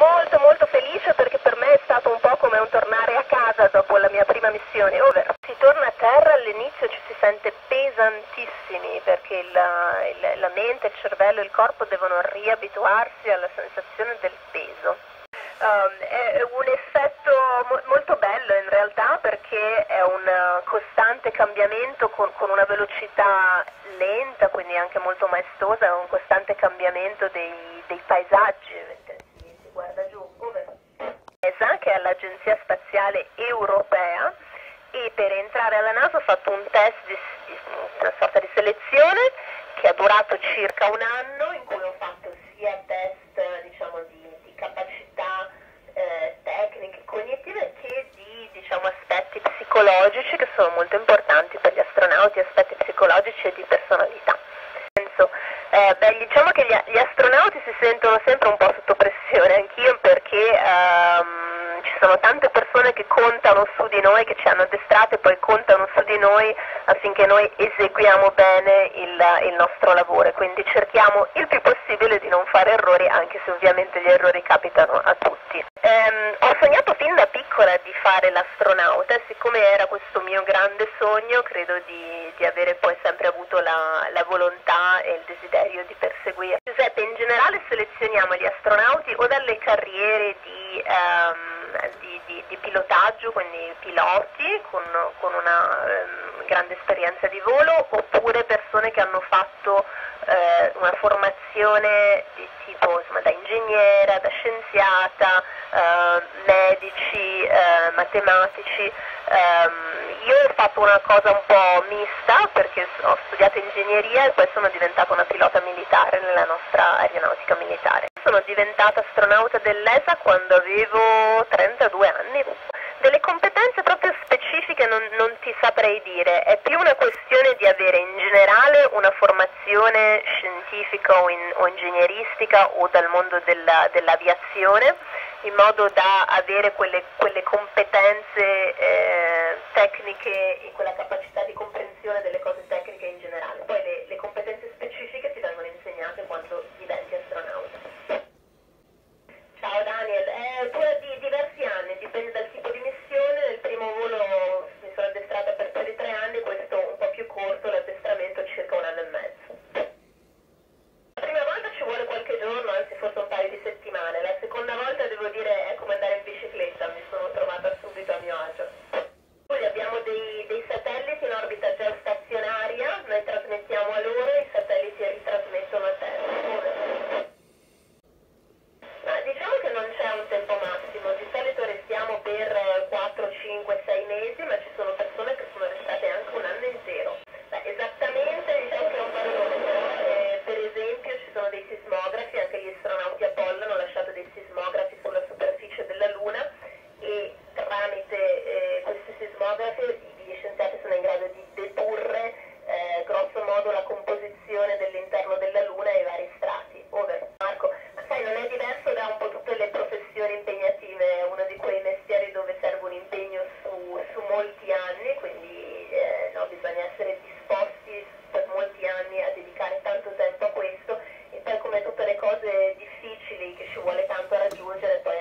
molto molto felice perché per me è stato un po' come un tornare a casa dopo la mia prima missione, ovvero si torna a terra all'inizio ci si sente pesantissimi perché il, il, la mente, il cervello e il corpo devono riabituarsi alla sensazione del peso. Um, è un effetto mo- molto bello in realtà perché è un costante cambiamento con, con, una velocità lenta, quindi anche molto maestosa, è un costante cambiamento dei, dei paesaggi. Si, si guarda giù, ESA, che è l'Agenzia Spaziale Europea, e per entrare alla NASA ho fatto un test di, di una sorta di selezione che ha durato circa un anno in cui ho fatto sia test diciamo, di diciamo, aspetti psicologici che sono molto importanti per gli astronauti, aspetti psicologici e di personalità. Penso, eh, beh, diciamo che gli, gli, astronauti si sentono sempre un po' sotto pressione, anch'io perché ehm, sono tante persone che contano su di noi, che ci hanno addestrato e poi contano su di noi affinché noi eseguiamo bene il, il nostro lavoro, quindi cerchiamo il più possibile di non fare errori, anche se ovviamente gli errori capitano a tutti. Ehm, ho sognato fin da piccola di fare l'astronauta siccome era questo mio grande sogno credo di, di avere poi sempre avuto la, la, volontà e il desiderio di perseguire. Giuseppe, in generale selezioniamo gli astronauti o dalle carriere di, ehm, di, di, di pilotaggio, quindi piloti con, con una ehm, grande esperienza di volo, oppure persone che hanno fatto eh, una formazione di tipo insomma, da ingegnera, da scienziata, eh, medici, eh, matematici. Ehm, io ho fatto una cosa un po' mista perché ho studiato ingegneria e poi sono diventata una pilota militare nella nostra aeronautica militare. Sono diventata astronauta dell'ESA quando avevo 32 anni. Delle competenze proprio specifiche non, non, ti saprei dire, è più una questione di avere in generale una formazione scientifica o, in, o ingegneristica o dal mondo della, dell'aviazione in modo da avere quelle, quelle competenze tecniche e quella capacità sismografi gli scienziati sono in grado di dedurre eh, grosso modo la composizione dell'interno della Luna e i vari strati. Over. Marco, ma sai, non è diverso da un po' tutte le professioni impegnative, è uno di quei mestieri dove serve un impegno su, su molti anni, quindi eh, no, bisogna essere disposti per molti anni a dedicare tanto tempo a questo e poi come tutte le cose difficili che ci vuole tanto raggiungere, poi